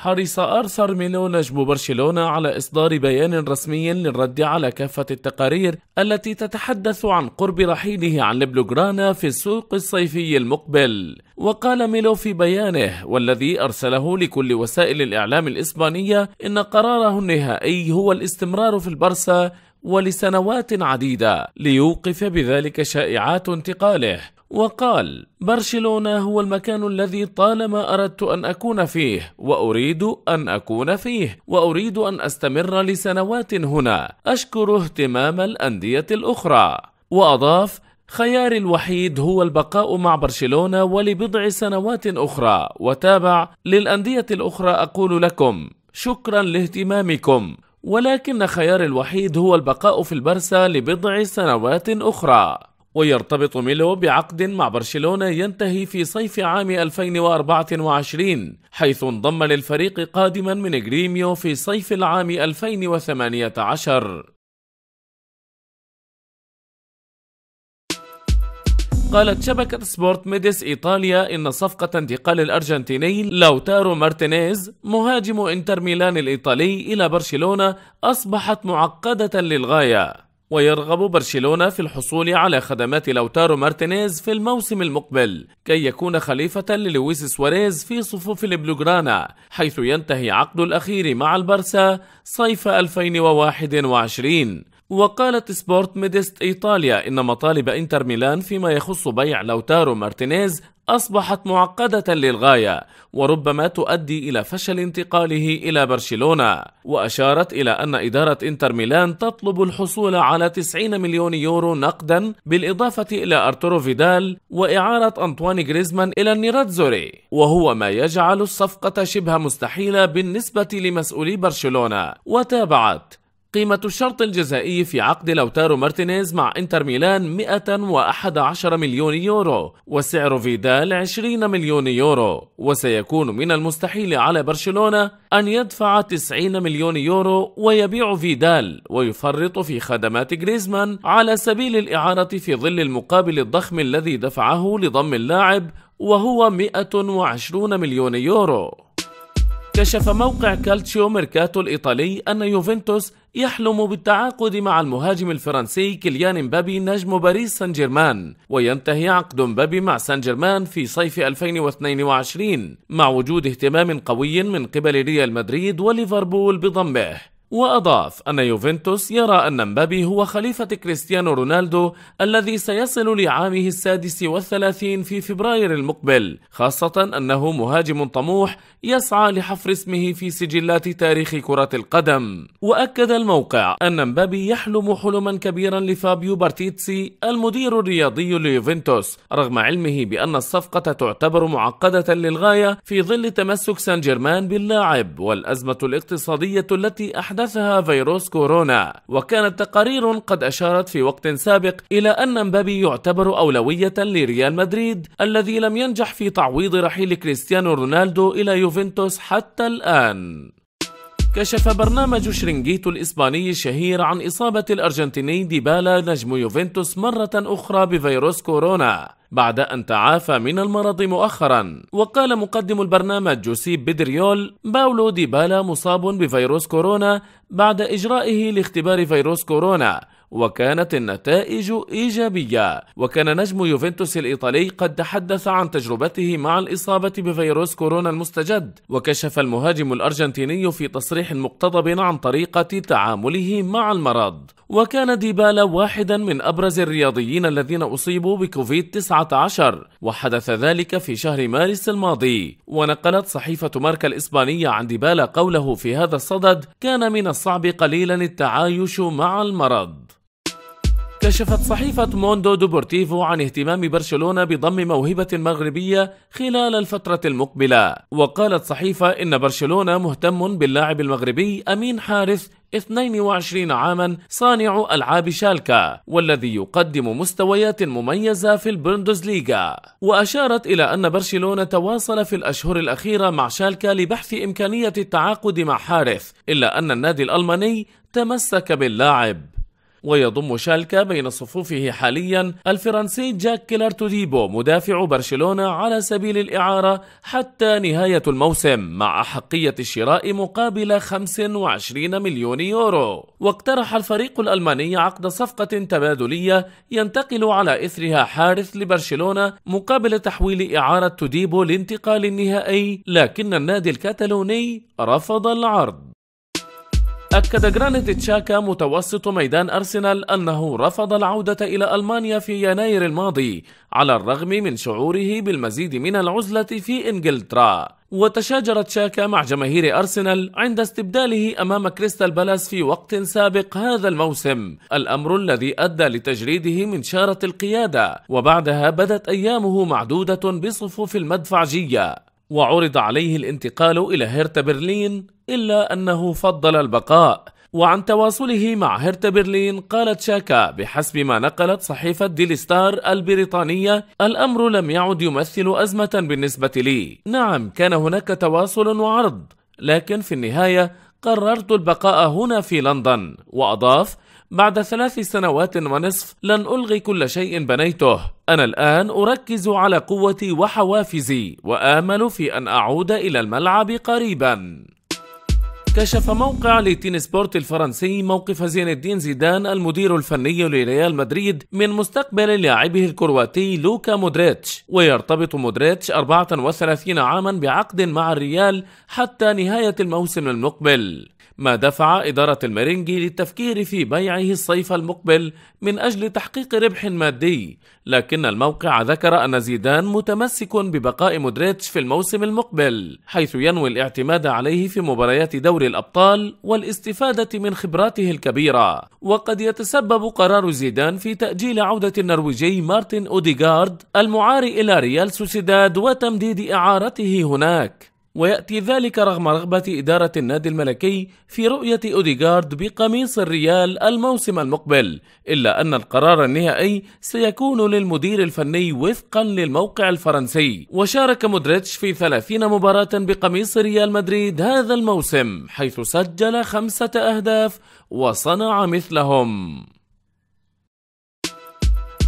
حرص آرثر ميلو نجم برشلونة على إصدار بيان رسمي للرد على كافة التقارير التي تتحدث عن قرب رحيله عن البلوغرانا في السوق الصيفي المقبل. وقال ميلو في بيانه والذي أرسله لكل وسائل الإعلام الإسبانية إن قراره النهائي هو الاستمرار في البرسا ولسنوات عديدة ليوقف بذلك شائعات انتقاله وقال برشلونة هو المكان الذي طالما أردت أن أكون فيه وأريد أن أكون فيه وأريد أن أستمر لسنوات هنا. أشكر اهتمام الأندية الأخرى. وأضاف خياري الوحيد هو البقاء مع برشلونة ولبضع سنوات أخرى. وتابع للأندية الأخرى أقول لكم شكرا لاهتمامكم. ولكن خياري الوحيد هو البقاء في البرسا لبضع سنوات أخرى. ويرتبط ميلو بعقد مع برشلونة ينتهي في صيف عام 2024 حيث انضم للفريق قادما من غريميو في صيف العام 2018 قالت شبكة سبورت ميدياسيت إيطاليا إن صفقة انتقال الأرجنتيني لوتارو مارتينيز مهاجم إنتر ميلان الإيطالي إلى برشلونة أصبحت معقدة للغاية. ويرغب برشلونة في الحصول على خدمات لوتارو مارتينيز في الموسم المقبل كي يكون خليفة للويس سواريز في صفوف البلوغرانا حيث ينتهي عقد الأخير مع البرسا صيف 2021 وقالت سبورت ميدياسيت إيطاليا إن مطالب إنتر ميلان فيما يخص بيع لوتارو مارتينيز أصبحت معقدة للغاية وربما تؤدي إلى فشل انتقاله إلى برشلونة وأشارت إلى أن إدارة إنتر ميلان تطلب الحصول على 90 مليون يورو نقدا بالإضافة إلى أرتورو فيدال وإعارة أنطوان غريزمان إلى النيراتزوري وهو ما يجعل الصفقة شبه مستحيلة بالنسبة لمسؤولي برشلونة وتابعت قيمة الشرط الجزائي في عقد لوتارو مارتينيز مع انتر ميلان 111 مليون يورو وسعر فيدال 20 مليون يورو وسيكون من المستحيل على برشلونة أن يدفع 90 مليون يورو ويبيع فيدال ويفرط في خدمات غريزمان على سبيل الإعارة في ظل المقابل الضخم الذي دفعه لضم اللاعب وهو 120 مليون يورو. كشف موقع كالتشيو ميركاتو الإيطالي أن يوفنتوس يحلم بالتعاقد مع المهاجم الفرنسي كيليان مبابي نجم باريس سان جيرمان وينتهي عقد مبابي مع سان جيرمان في صيف 2022 مع وجود اهتمام قوي من قبل ريال مدريد وليفربول بضمه. وأضاف أن يوفنتوس يرى أن مبابي هو خليفة كريستيانو رونالدو الذي سيصل لعامه السادس والثلاثين في فبراير المقبل خاصة أنه مهاجم طموح يسعى لحفر اسمه في سجلات تاريخ كرة القدم. وأكد الموقع أن مبابي يحلم حلما كبيرا لفابيو باراتيتشي المدير الرياضي ليوفنتوس رغم علمه بأن الصفقة تعتبر معقدة للغاية في ظل تمسك سان جيرمان باللاعب والأزمة الاقتصادية التي أحدثها فيروس كورونا وكانت تقارير قد أشارت في وقت سابق إلى أن مبابي يعتبر أولوية لريال مدريد الذي لم ينجح في تعويض رحيل كريستيانو رونالدو إلى يوفنتوس حتى الآن. كشف برنامج شرينجيتو الإسباني الشهير عن إصابة الأرجنتيني ديبالا نجم يوفنتوس مرة أخرى بفيروس كورونا بعد أن تعافى من المرض مؤخرا. وقال مقدم البرنامج جوسيب بيدريول باولو ديبالا مصاب بفيروس كورونا بعد إجرائه لاختبار فيروس كورونا وكانت النتائج إيجابية. وكان نجم يوفنتوس الإيطالي قد تحدث عن تجربته مع الإصابة بفيروس كورونا المستجد. وكشف المهاجم الأرجنتيني في تصريح مقتضب عن طريقة تعامله مع المرض. وكان ديبالا واحدا من أبرز الرياضيين الذين أصيبوا بكوفيد 19 وحدث ذلك في شهر مارس الماضي. ونقلت صحيفة ماركا الإسبانية عن ديبالا قوله في هذا الصدد كان من الصعب قليلا التعايش مع المرض. كشفت صحيفة موندو ديبورتيفو عن اهتمام برشلونة بضم موهبة مغربية خلال الفترة المقبلة. وقالت صحيفة إن برشلونة مهتم باللاعب المغربي أمين حارث 22 عاما صانع ألعاب شالكا والذي يقدم مستويات مميزة في البوندسليغا. وأشارت إلى أن برشلونة تواصل في الأشهر الأخيرة مع شالكا لبحث إمكانية التعاقد مع حارث إلا أن النادي الألماني تمسك باللاعب. ويضم شالكا بين صفوفه حاليا الفرنسي جاك كيلر توديبو مدافع برشلونة على سبيل الإعارة حتى نهاية الموسم مع أحقية الشراء مقابل 25 مليون يورو. واقترح الفريق الألماني عقد صفقة تبادلية ينتقل على إثرها حارث لبرشلونة مقابل تحويل إعارة توديبو لانتقال النهائي لكن النادي الكتالوني رفض العرض. أكد جرانيت تشاكا متوسط ميدان أرسنال أنه رفض العودة إلى ألمانيا في يناير الماضي على الرغم من شعوره بالمزيد من العزلة في إنجلترا. وتشاجر تشاكا مع جماهير أرسنال عند استبداله أمام كريستال بالاس في وقت سابق هذا الموسم. الأمر الذي أدى لتجريده من شارة القيادة وبعدها بدت أيامه معدودة بصفوف المدفعجية. وعرض عليه الانتقال إلى هيرتا برلين إلا أنه فضل البقاء. وعن تواصله مع هيرتا برلين قالت شاكا بحسب ما نقلت صحيفة ديلي ستار البريطانية الأمر لم يعد يمثل أزمة بالنسبة لي. نعم كان هناك تواصل وعرض لكن في النهاية قررت البقاء هنا في لندن. وأضاف بعد ثلاث سنوات ونصف لن ألغي كل شيء بنيته. أنا الآن أركز على قوتي وحوافزي وآمل في أن أعود إلى الملعب قريبا. كشف موقع Le 10 Sport الفرنسي موقف زين الدين زيدان المدير الفني لريال مدريد من مستقبل لاعبه الكرواتي لوكا مودريتش ويرتبط مودريتش 34 عاما بعقد مع الريال حتى نهاية الموسم المقبل. ما دفع إدارة الميرينجي للتفكير في بيعه الصيف المقبل من أجل تحقيق ربح مادي. لكن الموقع ذكر أن زيدان متمسك ببقاء مودريتش في الموسم المقبل حيث ينوي الاعتماد عليه في مباريات دوري الأبطال والاستفادة من خبراته الكبيرة. وقد يتسبب قرار زيدان في تأجيل عودة النرويجي مارتن أوديغارد المعار إلى ريال سوسيداد وتمديد إعارته هناك. ويأتي ذلك رغم رغبة إدارة النادي الملكي في رؤية أوديغارد بقميص الريال الموسم المقبل إلا أن القرار النهائي سيكون للمدير الفني وفقا للموقع الفرنسي. وشارك مودريتش في 30 مباراة بقميص ريال مدريد هذا الموسم حيث سجل خمسة أهداف وصنع مثلهم.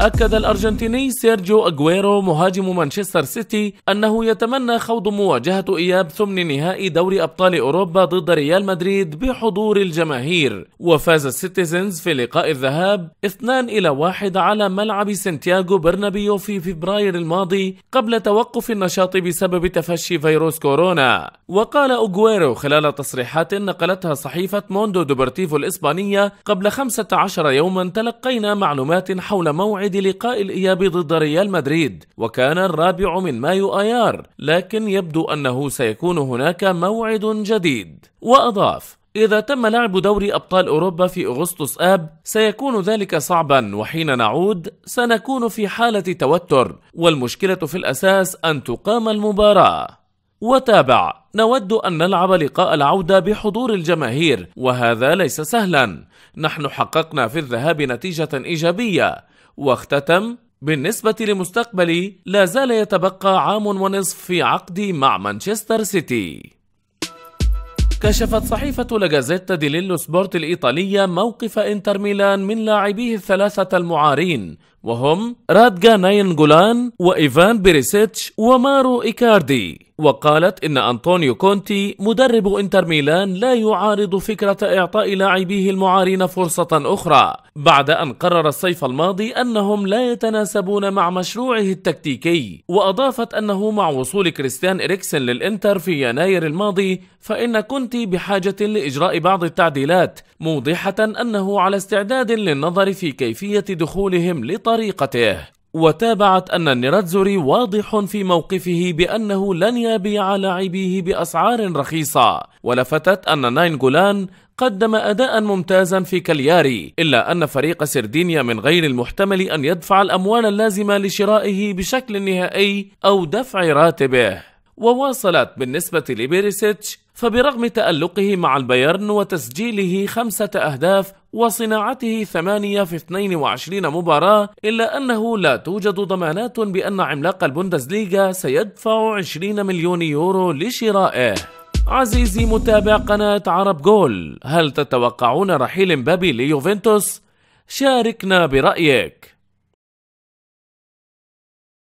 أكد الأرجنتيني سيرجيو أغويرو مهاجم مانشستر سيتي أنه يتمنى خوض مواجهة إياب ثمن نهائي دوري أبطال أوروبا ضد ريال مدريد بحضور الجماهير. وفاز السيتيزنز في لقاء الذهاب 2 إلى 1 على ملعب سانتياغو برنابيو في فبراير الماضي قبل توقف النشاط بسبب تفشي فيروس كورونا. وقال أغويرو خلال تصريحات نقلتها صحيفة موندو ديبورتيفو الإسبانية قبل 15 يوما تلقينا معلومات حول موعد موعد لقاء الإياب ضد ريال مدريد وكان الرابع من مايو آيار لكن يبدو أنه سيكون هناك موعد جديد. وأضاف إذا تم لعب دوري أبطال أوروبا في أغسطس آب سيكون ذلك صعبا وحين نعود سنكون في حالة توتر. والمشكلة في الأساس أن تقام المباراة. وتابع. نود أن نلعب لقاء العودة بحضور الجماهير وهذا ليس سهلا. نحن حققنا في الذهاب نتيجة إيجابية. واختتم بالنسبة لمستقبلي لا زال يتبقى عام ونصف في عقدي مع مانشستر سيتي. كشفت صحيفة لاجازيتا ديلو سبورت الإيطالية موقف إنتر ميلان من لاعبيه الثلاثة المعارين وهم رادجا ناينجولان وإيفان بيريسيتش وماورو إيكاردي. وقالت إن أنطونيو كونتي مدرب إنتر ميلان لا يعارض فكرة إعطاء لاعبيه المعارين فرصة أخرى بعد أن قرر الصيف الماضي أنهم لا يتناسبون مع مشروعه التكتيكي. وأضافت أنه مع وصول كريستيان إريكسن للإنتر في يناير الماضي فإن كونتي بحاجة لإجراء بعض التعديلات موضحة أنه على استعداد للنظر في كيفية دخولهم لطريقته وتابعت أن النيراتزوري واضح في موقفه بأنه لن يبيع لاعبيه بأسعار رخيصة ولفتت أن ناينجولان قدم أداء ممتازا في كالياري إلا أن فريق سردينيا من غير المحتمل أن يدفع الأموال اللازمة لشرائه بشكل نهائي أو دفع راتبه. وواصلت بالنسبة لبيريسيتش فبرغم تألقه مع البايرن وتسجيله خمسة أهداف وصناعته ثمانية في 22 مباراة إلا أنه لا توجد ضمانات بأن عملاق البوندسليغا سيدفع 20 مليون يورو لشرائه عزيزي متابع قناة عرب جول هل تتوقعون رحيل مبابي ليوفنتوس؟ شاركنا برأيك